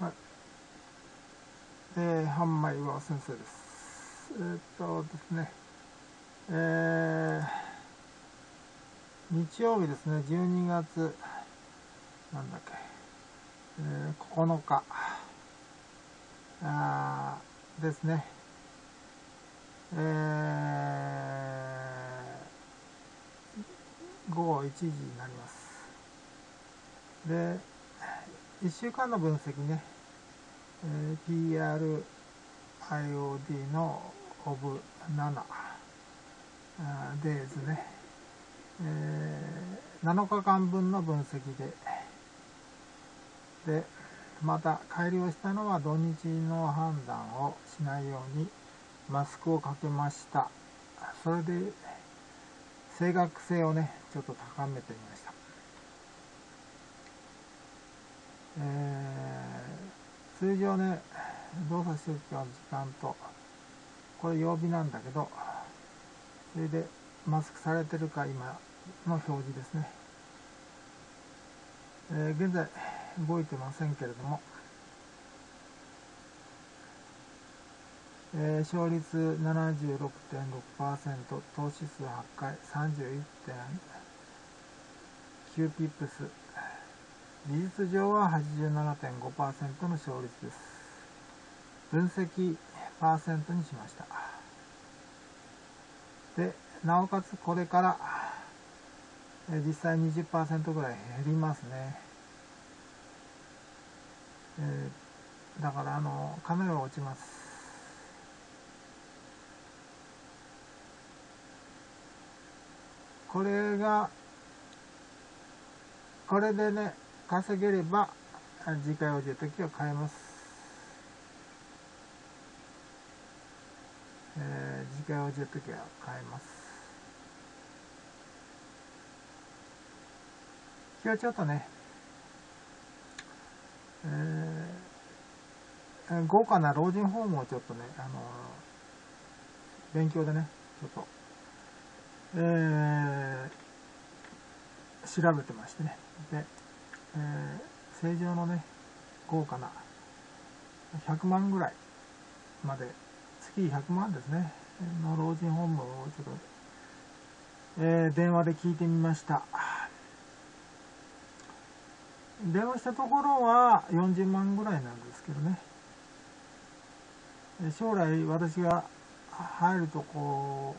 はい。えー、半枚は先生です。えー、っとですね、えー、日曜日ですね、12月、なんだっけ、えー、9日、あですね、えー、午後1時になります。で、1週間の分析ね、えー、PRIOD のオブ7デイズね、えー、7日間分の分析で、で、また改良したのは土日の判断をしないようにマスクをかけました。それで正確性をね、ちょっと高めてみました。えー、通常ね、動作周期の時間と、これ曜日なんだけど、それでマスクされてるか今の表示ですね。えー、現在動いてませんけれども、えー、勝率76.6%、投資数8回、31.9ピップス、技術上は87.5%の勝率です。分析パーセントにしました。で、なおかつこれから、実際20%ぐらい減りますね。えー、だからあの、カメラは落ちます。これが、これでね、稼げれば、次回落ちるときは買えます。えー、次回落ちるときは買えます。今日ちょっとね、えー、豪華な老人ホームをちょっとね、あのー、勉強でね、ちょっと、えー、調べてましてね。で、えー、正常のね、豪華な100万ぐらいまで、月100万ですね、の老人ホームをちょっと、えー、電話で聞いてみました。電話したところは40万ぐらいなんですけどね。将来私が入るとこ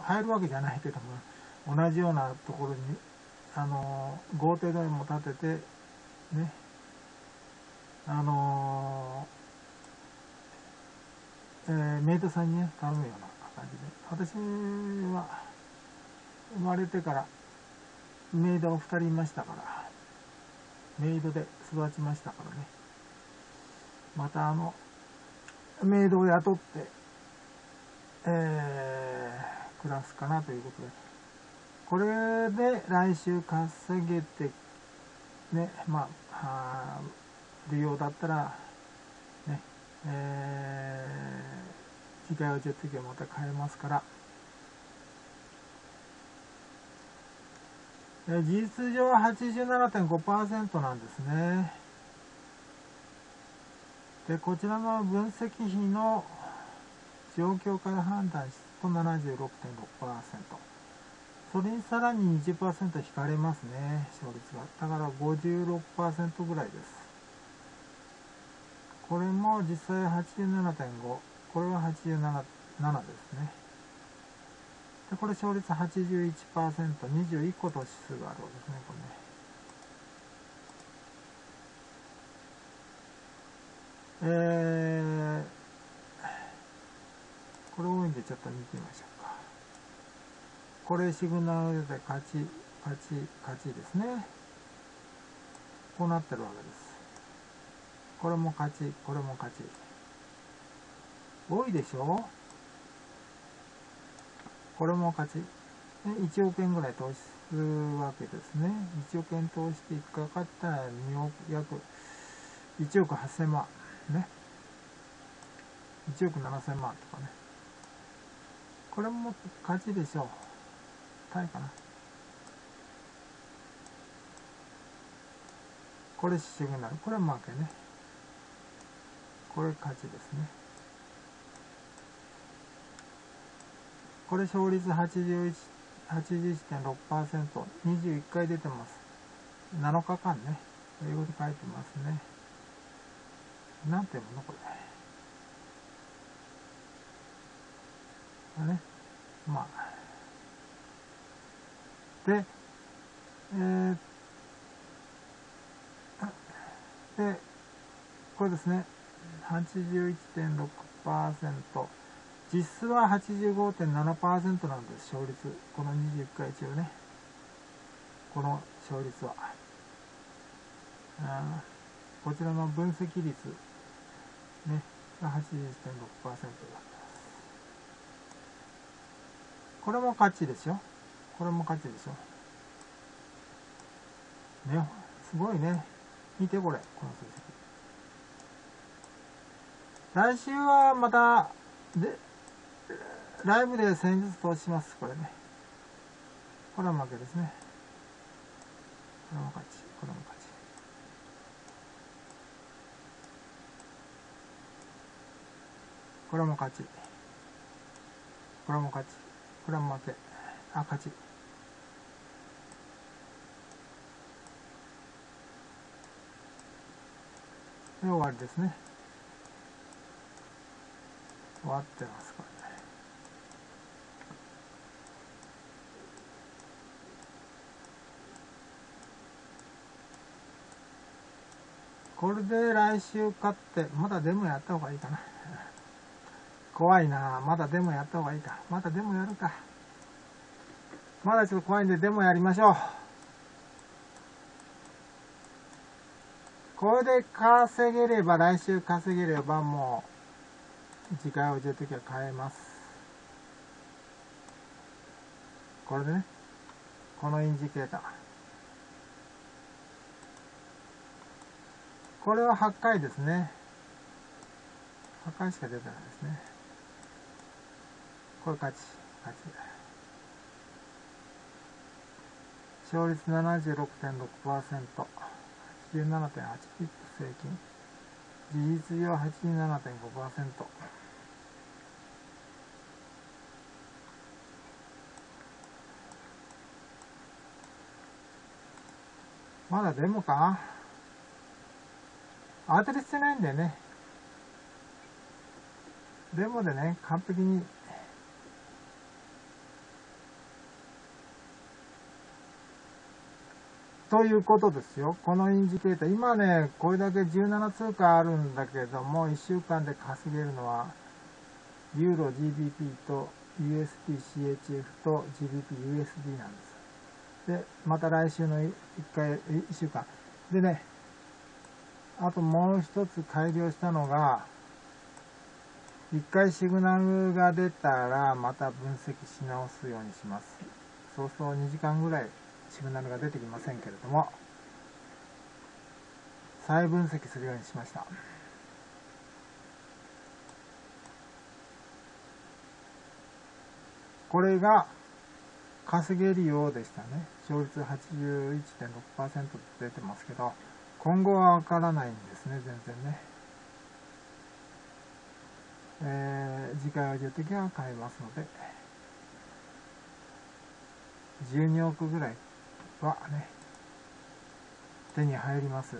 う入るわけじゃないけども、同じようなところにあの豪邸でも建ててね。あのえー、メイドさんにね頼むような感じで。私は生まれてからメイドを2人いましたからメイドで育ちましたからね。またあのメイドを雇って、えー、暮らすかなということで。すこれで来週稼げて、ね、まあ、利用だったら、ね、えー、次回はジェット機をまた変えますから、えー、事実上は87.5%なんですね。で、こちらの分析費の状況から判断すると76.6%。それにさらに20%引かれますね、勝率が。だから56%ぐらいです。これも実際87.5。これは87 7ですね。で、これ勝率81%、21個と指数があるわけですね、これね。えー、これ多いんでちょっと見てみましょう。これシグナルで勝ち、勝ち、勝ちですね。こうなってるわけです。これも勝ち、これも勝ち。多いでしょ？これも勝ち。1億円ぐらい投資するわけですね。1億円投資していかかったら2億、約1億8000万。ね。1億7000万とかね。これも勝ちでしょう。タイかな？これシグナルこれ負けねこれ勝ちですねこれ勝率81 81.6%、21回出てます。7日間ね、英語で書いてますね。なんていうのこれ？ね。まあ。で、えー、で、これですね。81.6%。実質は85.7%なんです、勝率。この21回中ね。この勝率は。あこちらの分析率、ね、が81.6%だったます。これも勝ちでしょこれも勝ちでしょね、すごいね。見てこれ、この成績。来週はまた、で、ライブで戦術通します、これね。これは負けですね。これも勝ち、これも勝ち。これも勝ち。これも勝ち。これも負け。あ、勝ち。終わりですね。終わってます、これ。これで来週勝って、まだデモやった方がいいかな。怖いなまだデモやった方がいいか。まだデモやるか。まだちょっと怖いんでデモやりましょう。これで稼げれば、来週稼げればもう、次回をじるときは変えます。これでね、このインジケーター。これは8回ですね。8回しか出てないですね。これ勝ち。勝ち。勝率76.6%。87.8ピップ平均。事実上87.5%。まだデモか当たりしてないんだよね。デモでね、完璧にということですよ。このインジケーター。今ね、これだけ17通貨あるんだけども、1週間で稼げるのは、ユーロ GBP と USD CHF と GBP USD なんです。で、また来週の1回、1週間。でね、あともう一つ改良したのが、一回シグナルが出たら、また分析し直すようにします。そうそう2時間ぐらいシグナルが出てきませんけれども、再分析するようにしました。これが稼げるようでしたね。勝率81.6%出てますけど、今後はわからないんですね、全然ね。えー、次回は10的は買えますので、12億ぐらいはね、手に入ります。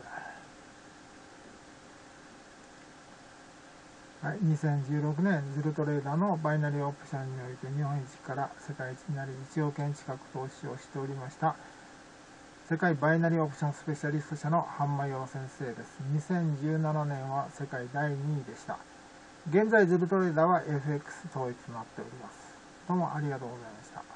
はい、2016年、ズルトレーダーのバイナリーオプションにおいて日本一から世界一になり1億円近く投資をしておりました。世界バイナリーオプションスペシャリスト社の半間洋先生です。2017年は世界第2位でした。現在、ズルトレーダーは FX 統一となっております。どうもありがとうございました。